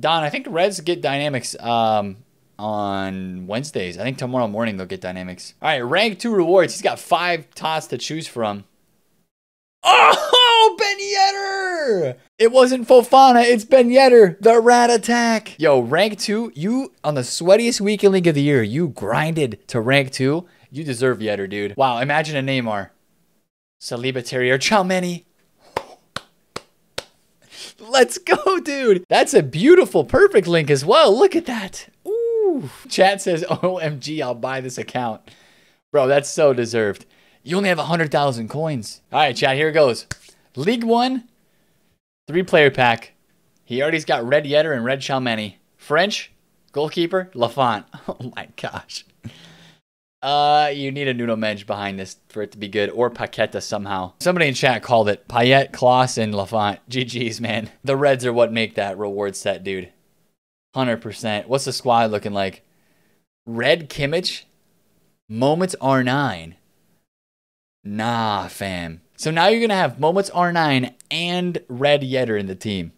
Don, I think Reds get dynamics um, on Wednesdays. I think tomorrow morning they'll get dynamics. All right, rank two rewards. He's got five tots to choose from. Oh, Ben Yedder! It wasn't Fofana, it's Ben Yedder, the rat attack. Yo, rank two, you on the sweatiest weekend league of the year, you grinded to rank two. You deserve Yedder, dude. Wow, imagine a Neymar. Saliba Terrier, Tchouaméni. Let's go, dude. That's a beautiful, perfect link as well. Look at that. Ooh. Chat says, OMG, I'll buy this account. Bro, that's so deserved. You only have 100,000 coins. All right, chat, here it goes. League One, three player pack. He already's got Red Yedder and Red Tchouaméni. French, goalkeeper, Lafont. Oh my gosh. Uh, you need a Nuno Mendes behind this for it to be good, or Paqueta somehow. Somebody in chat called it Payet, Clauss, and Lafont. GG's, man. The Reds are what make that reward set, dude. 100%. What's the squad looking like? Red Kimmich, Moments R9. Nah, fam. So now you're going to have Moments R9 and Red Yedder in the team.